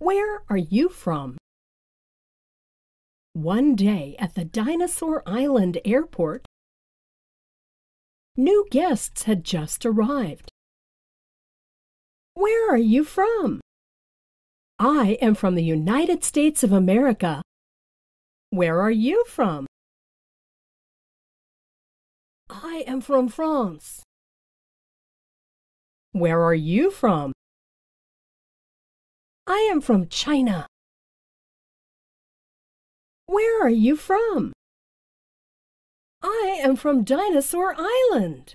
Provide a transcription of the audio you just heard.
Where are you from? One day at the Dinosaur Island airport, new guests had just arrived. Where are you from? I am from the United States of America. Where are you from? I am from France. Where are you from? I am from China. Where are you from? I am from Dinosaur Island.